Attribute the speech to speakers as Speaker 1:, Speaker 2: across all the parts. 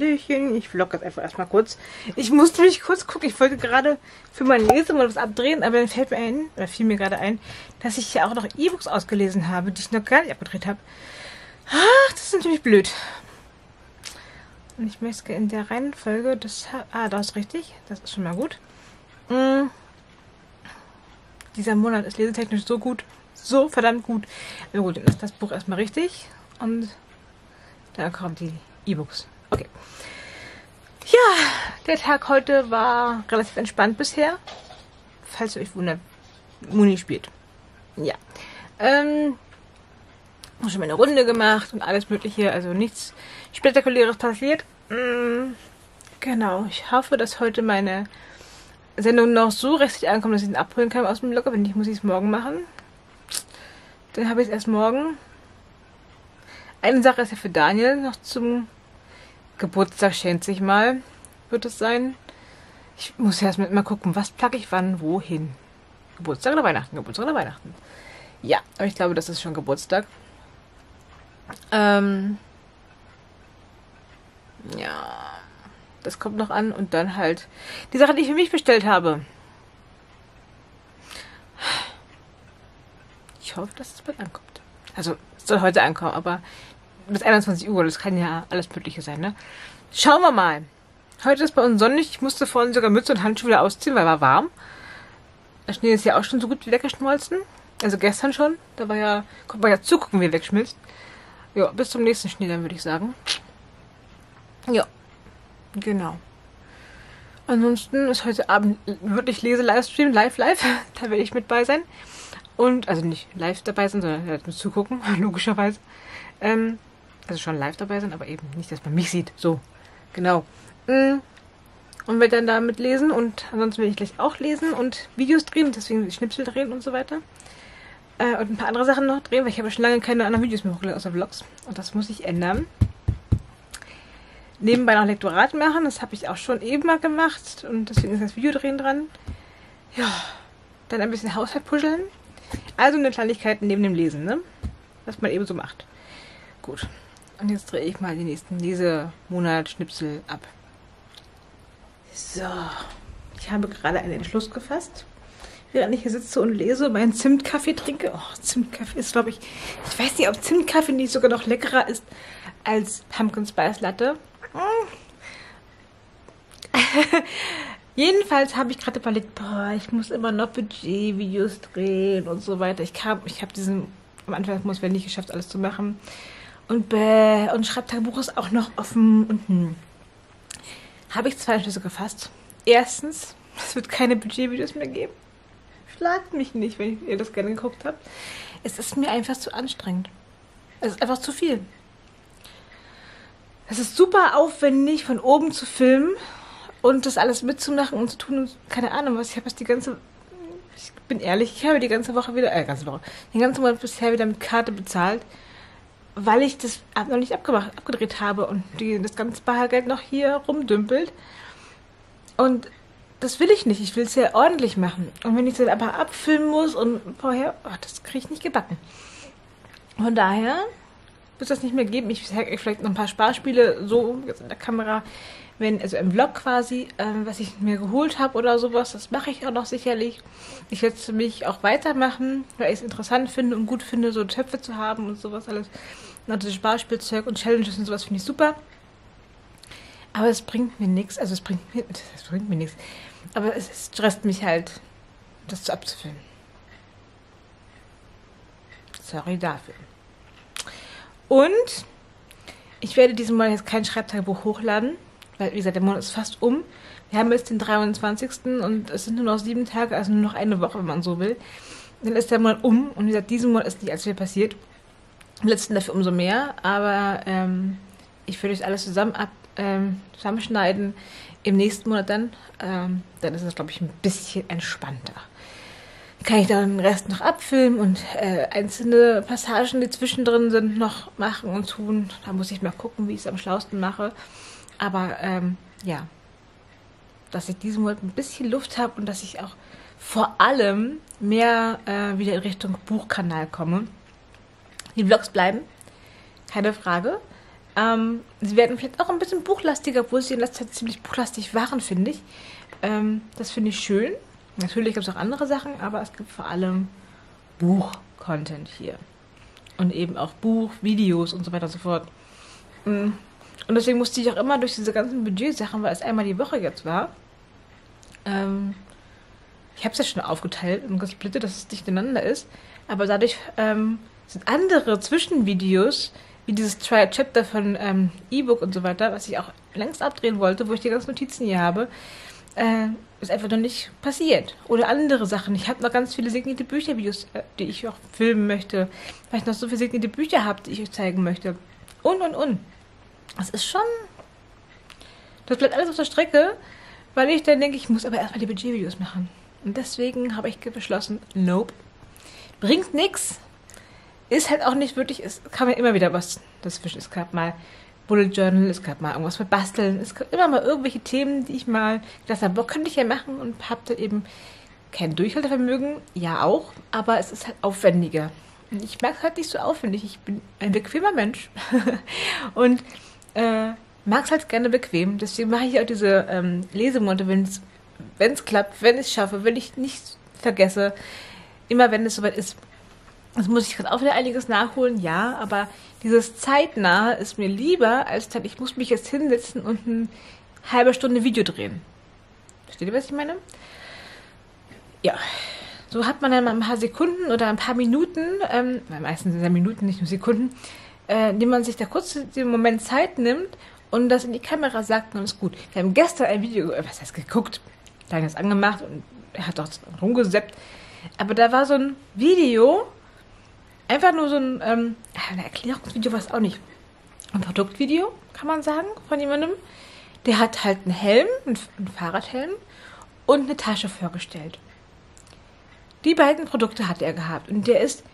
Speaker 1: Hallöchen, ich vlog jetzt einfach erstmal kurz. Ich musste mich kurz gucken, ich wollte gerade für mein Lesen mal was abdrehen, aber dann fällt mir ein, oder fiel mir gerade ein, dass ich ja auch noch E-Books ausgelesen habe, die ich noch gar nicht abgedreht habe. Ach, das ist natürlich blöd. Und ich möchte in der Reihenfolge, das, ah, das ist richtig, das ist schon mal gut. Mm. Dieser Monat ist lesetechnisch so gut, so verdammt gut. Na gut, dann ist das Buch erstmal richtig und dann kommen die E-Books. Okay. Ja, der Tag heute war relativ entspannt bisher. Falls ihr euch wundert, Muni spielt. Ja. Ähm, schon mal eine Runde gemacht und alles mögliche, also nichts Spektakuläres passiert. Mm, genau, ich hoffe, dass heute meine Sendung noch so rechtzeitig ankommt, dass ich ihn abholen kann aus dem Blog. Wenn nicht, muss ich es morgen machen. Dann habe ich es erst morgen. Eine Sache ist ja für Daniel noch zum Geburtstag, schämt sich mal, wird es sein. Ich muss erst mal gucken, was packe ich wann, wohin. Geburtstag oder Weihnachten? Geburtstag oder Weihnachten? Ja, aber ich glaube, das ist schon Geburtstag. Ähm, ja, das kommt noch an und dann halt die Sache, die ich für mich bestellt habe. Ich hoffe, dass es bald ankommt. Also, es soll heute ankommen, aber bis 21 Uhr, das kann ja alles Mögliche sein, ne? Schauen wir mal. Heute ist bei uns sonnig. Ich musste vorhin sogar Mütze und Handschuhe wieder ausziehen, weil war warm. Der Schnee ist ja auch schon so gut wie weggeschmolzen. Also gestern schon. Da war ja, konnte man ja zugucken, wie er wegschmilzt. Ja, bis zum nächsten Schnee dann, würde ich sagen. Ja, genau. Ansonsten ist heute Abend wirklich Lese-Livestream, live, live. Da werde ich mit bei sein. Und, also nicht live dabei sein, sondern halt mit zugucken, logischerweise. Ähm, also schon live dabei sein, aber eben nicht, dass man mich sieht. So, genau. Mm. Und werde dann damit lesen und ansonsten werde ich gleich auch lesen und Videos drehen, deswegen Schnipsel drehen und so weiter. Äh, und ein paar andere Sachen noch drehen, weil ich habe schon lange keine anderen Videos mehr hochgeladen außer Vlogs. Und das muss ich ändern. Nebenbei noch Lektorat machen, das habe ich auch schon eben mal gemacht und deswegen ist das Video drehen dran. Ja, dann ein bisschen Haushalt puzzeln. Also eine Kleinigkeit neben dem Lesen, ne? Was man eben so macht. Gut. Und jetzt drehe ich mal die nächsten Lesemonat-Schnipsel ab. So. Ich habe gerade einen Entschluss gefasst. Während ich hier sitze und lese meinen Zimtkaffee trinke. Oh, Zimtkaffee ist, glaube ich. Ich weiß nicht, ob Zimtkaffee nicht sogar noch leckerer ist als Pumpkin Spice Latte. Hm. Jedenfalls habe ich gerade überlegt, boah, ich muss immer noch Budget-Videos drehen und so weiter. Ich, kam, ich habe diesen, am Anfang muss wir nicht geschafft, alles zu machen. Und bäh, und Schreibtagebuch ist auch noch offen. Und hm. Habe ich zwei Entschlüsse gefasst. Erstens, es wird keine Budgetvideos mehr geben. Schlagt mich nicht, wenn ihr das gerne geguckt habt. Es ist mir einfach zu anstrengend. Es ist einfach zu viel. Es ist super aufwendig, von oben zu filmen und das alles mitzumachen und zu tun und keine Ahnung was. Ich habe das die ganze, ich bin ehrlich, ich habe die ganze Woche wieder, äh, ganze Woche, den ganzen Monat bisher wieder mit Karte bezahlt weil ich das noch nicht abgemacht, abgedreht habe und die, das ganze Bargeld noch hier rumdümpelt. Und das will ich nicht. Ich will es ja ordentlich machen. Und wenn ich es dann aber abfilmen muss und vorher, oh, das kriege ich nicht gebacken. Von daher wird das nicht mehr geben. Ich zeige euch vielleicht noch ein paar Sparspiele so jetzt in der Kamera, wenn, also im Vlog quasi, äh, was ich mir geholt habe oder sowas. Das mache ich auch noch sicherlich. Ich werde es mich auch weitermachen, weil ich es interessant finde und gut finde, so Töpfe zu haben und sowas alles. Und das Sparspielzeug und Challenges und sowas finde ich super. Aber es bringt mir nichts. Also es bringt mir, es bringt mir nichts. Aber es stresst mich halt, das zu abzufilmen. Sorry dafür. Und ich werde diesen Monat jetzt kein Schreibtagebuch hochladen, weil, wie gesagt, der Monat ist fast um. Wir haben jetzt den 23. und es sind nur noch sieben Tage, also nur noch eine Woche, wenn man so will. Dann ist der Monat um und wie gesagt, diesen Monat ist nicht allzu viel passiert. Im letzten dafür umso mehr, aber ähm, ich würde euch alles zusammen ab, ähm, zusammenschneiden im nächsten Monat dann. Ähm, dann ist es, glaube ich, ein bisschen entspannter kann ich dann den Rest noch abfilmen und äh, einzelne Passagen, die zwischendrin sind, noch machen und tun. Da muss ich mal gucken, wie ich es am schlausten mache. Aber ähm, ja, dass ich diesen Monat ein bisschen Luft habe und dass ich auch vor allem mehr äh, wieder in Richtung Buchkanal komme. Die Vlogs bleiben, keine Frage. Ähm, sie werden vielleicht auch ein bisschen buchlastiger, obwohl sie in letzter Zeit ziemlich buchlastig waren, finde ich. Ähm, das finde ich schön. Natürlich gibt es auch andere Sachen, aber es gibt vor allem Buch-Content hier. Und eben auch Buch, Videos und so weiter und so fort. Mm. Und deswegen musste ich auch immer durch diese ganzen Budgetsachen, weil es einmal die Woche jetzt war, ähm, ich habe es ja schon aufgeteilt und gesplittet, dass es nicht ineinander ist, aber dadurch ähm, sind andere Zwischenvideos, wie dieses Trial Chapter von ähm, E-Book und so weiter, was ich auch längst abdrehen wollte, wo ich die ganzen Notizen hier habe, äh, ist einfach noch nicht passiert. Oder andere Sachen. Ich habe noch ganz viele signierte Büchervideos, äh, die ich auch filmen möchte, weil ich noch so viele signierte Bücher habe, die ich euch zeigen möchte. Und, und, und. Das ist schon. Das bleibt alles auf der Strecke, weil ich dann denke, ich muss aber erstmal die Budgetvideos machen. Und deswegen habe ich beschlossen, nope. Bringt nichts. Ist halt auch nicht wirklich, es kam ja immer wieder was dazwischen. Es gab mal Bullet Journal, es gab mal irgendwas mit Basteln, es gab immer mal irgendwelche Themen, die ich mal gedacht habe, könnte ich ja machen und habe da eben kein Durchhaltevermögen, ja auch, aber es ist halt aufwendiger. Und ich merke es halt nicht so aufwendig. Ich bin ein bequemer Mensch und äh, mag es halt gerne bequem. Deswegen mache ich auch diese ähm, Lesemonte, wenn es klappt, wenn ich es schaffe, wenn ich nichts vergesse. Immer wenn es soweit ist. Das muss ich gerade auch wieder einiges nachholen, ja, aber dieses zeitnah ist mir lieber, als ich muss mich jetzt hinsetzen und eine halbe Stunde Video drehen. Versteht ihr, was ich meine? Ja. So hat man dann mal ein paar Sekunden oder ein paar Minuten, ähm, meistens sind es ja Minuten, nicht nur Sekunden, äh, indem man sich da kurz den Moment Zeit nimmt und das in die Kamera sagt, dann ist gut. Wir haben gestern ein Video, äh, was heißt geguckt, kleines angemacht und er hat auch rumgeseppt. Aber da war so ein Video, einfach nur so ein, ähm, ein Erklärungsvideo war es auch nicht. Ein Produktvideo, kann man sagen, von jemandem. Der hat halt einen Helm, einen Fahrradhelm und eine Tasche vorgestellt. Die beiden Produkte hat er gehabt. Und der ist,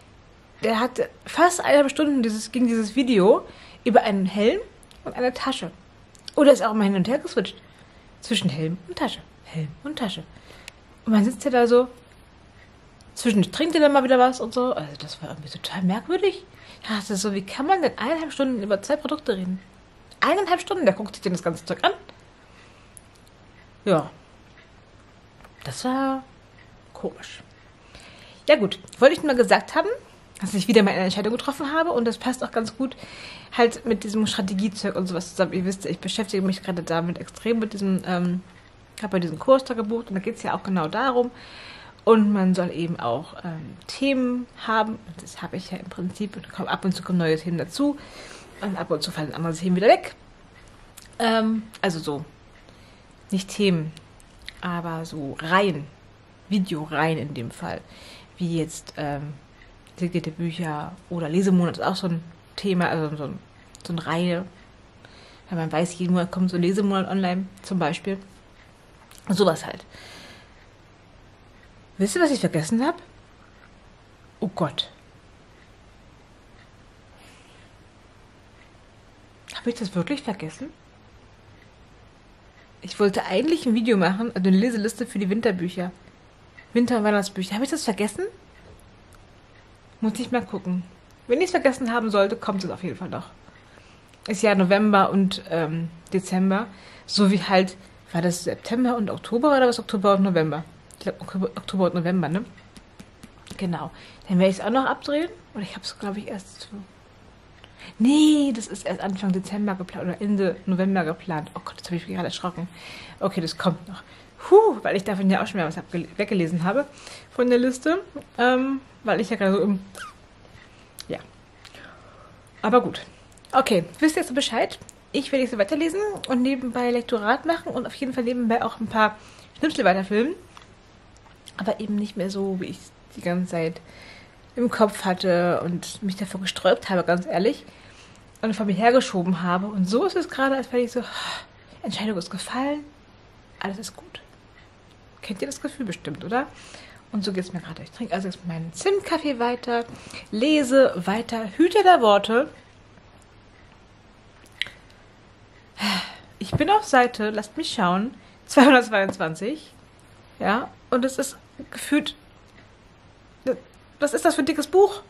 Speaker 1: der hat fast eineinhalb Stunden dieses, ging dieses Video über einen Helm und eine Tasche. Oder ist auch mal hin und her geswitcht. Zwischen Helm und Tasche. Helm und Tasche. Und man sitzt ja da so, Zwischendurch trinkt er dann mal wieder was und so. Also das war irgendwie total merkwürdig. Ja, das ist so, wie kann man denn eineinhalb Stunden über zwei Produkte reden? Eineinhalb Stunden, der guckt sich denn das ganze Zeug an. Ja. Das war komisch. Ja gut, wollte ich nur mal gesagt haben, dass ich wieder mal eine Entscheidung getroffen habe und das passt auch ganz gut halt mit diesem Strategiezeug und sowas zusammen. Ihr wisst, ich beschäftige mich gerade damit extrem mit diesem, ähm, habe ja diesen Kurs da gebucht und da geht es ja auch genau darum, und man soll eben auch ähm, Themen haben. Das habe ich ja im Prinzip. Und ab und zu kommen neue Themen dazu. Und ab und zu fallen andere Themen wieder weg. Ähm, also so. Nicht Themen, aber so Reihen. Videoreihen in dem Fall. Wie jetzt ähm, signierte Bücher oder Lesemonat ist auch so ein Thema, also so, ein, so eine Reihe. Weil man weiß, jeden Monat kommt so ein Lesemonat online zum Beispiel. sowas halt. Wisst ihr, was ich vergessen habe? Oh Gott. Habe ich das wirklich vergessen? Ich wollte eigentlich ein Video machen, also eine Leseliste für die Winterbücher. Winter- und Weihnachtsbücher. Habe ich das vergessen? Muss ich mal gucken. Wenn ich es vergessen haben sollte, kommt es auf jeden Fall noch. Ist ja November und ähm, Dezember. So wie halt, war das September und Oktober oder was Oktober und November? Ich glaube Oktober und November, ne? Genau. Dann werde ich es auch noch abdrehen. Und ich habe es, glaube ich, erst zu. Nee, das ist erst Anfang Dezember geplant oder Ende November geplant. Oh Gott, jetzt habe ich mich gerade erschrocken. Okay, das kommt noch. Puh, weil ich davon ja auch schon mal was weggelesen habe von der Liste. Ähm, weil ich ja gerade so im. Ja. Aber gut. Okay, wisst ihr jetzt Bescheid? Ich werde jetzt so weiterlesen und nebenbei Lektorat machen und auf jeden Fall nebenbei auch ein paar Schnipsel weiterfilmen aber eben nicht mehr so, wie ich die ganze Zeit im Kopf hatte und mich davor gesträubt habe, ganz ehrlich, und vor mir hergeschoben habe. Und so ist es gerade, als wäre ich so, Entscheidung ist gefallen, alles ist gut. Kennt ihr das Gefühl bestimmt, oder? Und so geht es mir gerade. Ich trinke also jetzt meinen Zimtkaffee weiter, lese weiter, Hüte der Worte. Ich bin auf Seite, lasst mich schauen, 222. Ja, und es ist gefühlt. Was ist das für ein dickes Buch?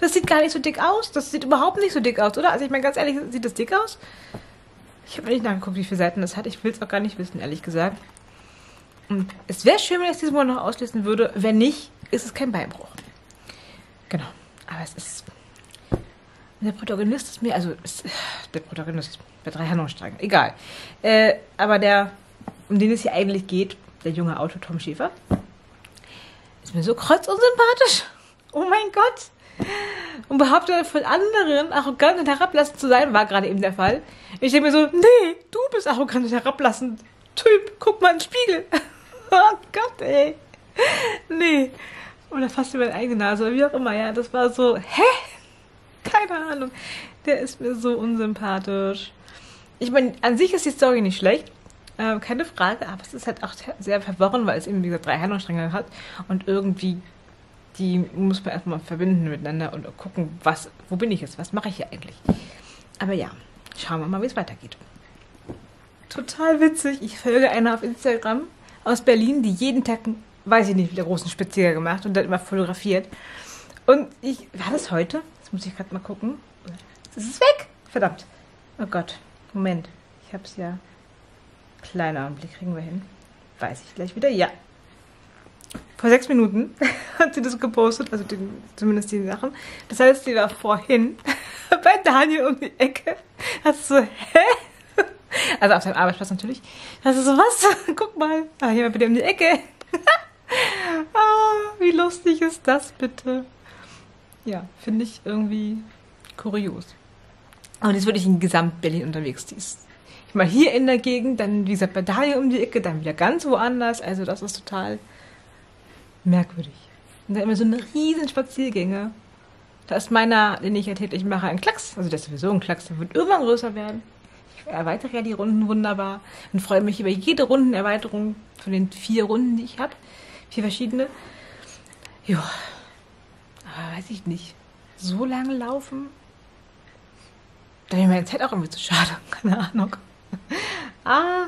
Speaker 1: Das sieht gar nicht so dick aus. Das sieht überhaupt nicht so dick aus, oder? Also ich meine, ganz ehrlich, sieht das dick aus? Ich habe nicht nachgeguckt, wie viele Seiten das hat. Ich will es auch gar nicht wissen, ehrlich gesagt. Und es wäre schön, wenn ich es diesen Monat noch auslesen würde. Wenn nicht, ist es kein Beinbruch. Genau. Aber es ist. Der Protagonist ist mir, also ist, der Protagonist bei drei Handlungssträngen, egal. Äh, aber der, um den es hier eigentlich geht, der junge Autor Tom Schäfer, ist mir so kreuzunsympathisch. Oh mein Gott. Und behauptet von anderen arrogant und herablassend zu sein, war gerade eben der Fall. Ich denke mir so, nee, du bist arrogant und herablassend. Typ, guck mal in den Spiegel. Oh Gott, ey. Nee. Oder fast über meine eigene Nase, wie auch immer, ja. Das war so, hä? Keine Ahnung. Der ist mir so unsympathisch. Ich meine, an sich ist die Story nicht schlecht. Äh, keine Frage, aber es ist halt auch sehr verworren, weil es eben, wie gesagt, drei Handlungsstränge hat. Und irgendwie, die muss man erstmal verbinden miteinander und gucken, was, wo bin ich jetzt? Was mache ich hier eigentlich? Aber ja, schauen wir mal, wie es weitergeht. Total witzig. Ich folge einer auf Instagram aus Berlin, die jeden Tag, weiß ich nicht, wieder großen Spaziergang gemacht und dann immer fotografiert. Und ich, war das heute? Das muss ich gerade mal gucken. Es ist weg! Verdammt. Oh Gott. Moment. Ich hab's ja. Kleiner Anblick kriegen wir hin. Weiß ich gleich wieder. Ja. Vor sechs Minuten hat sie das gepostet, also die, zumindest die Sachen. Das heißt, sie war vorhin bei Daniel um die Ecke. Hat so, hä? Also auf seinem Arbeitsplatz natürlich. Also so, was? Guck mal. Ah, hier mal bitte um die Ecke. oh, wie lustig ist das bitte? Ja, finde ich irgendwie kurios. Und jetzt würde ich in Gesamt-Berlin unterwegs. Die ist mal hier in der Gegend, dann wie gesagt bei Daniel um die Ecke, dann wieder ganz woanders. Also das ist total merkwürdig. Und dann immer so eine riesen Spaziergänge. Da ist meiner, den ich ja täglich mache, ein Klacks. Also der ist sowieso ein Klacks, der wird irgendwann größer werden. Erweitere ja die Runden wunderbar und freue mich über jede Rundenerweiterung von den vier Runden, die ich habe. Vier verschiedene. Ja, aber weiß ich nicht. So lange laufen? Da wäre meine Zeit auch irgendwie zu schade. Keine Ahnung. ah,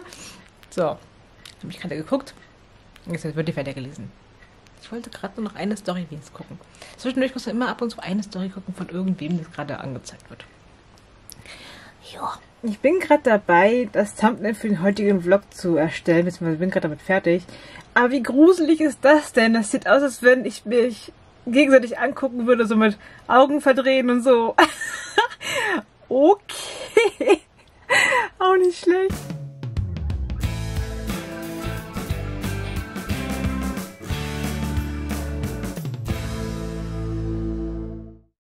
Speaker 1: so. Habe ich gerade geguckt. Jetzt wird die weitergelesen. Ich wollte gerade nur noch eine Story wenigstens gucken. Zwischendurch muss man immer ab und zu eine Story gucken von irgendwem, das gerade angezeigt wird. Ja. Ich bin gerade dabei, das Thumbnail für den heutigen Vlog zu erstellen, beziehungsweise bin gerade damit fertig. Aber wie gruselig ist das denn? Das sieht aus, als wenn ich mich gegenseitig angucken würde, so mit Augen verdrehen und so. okay. Auch nicht schlecht.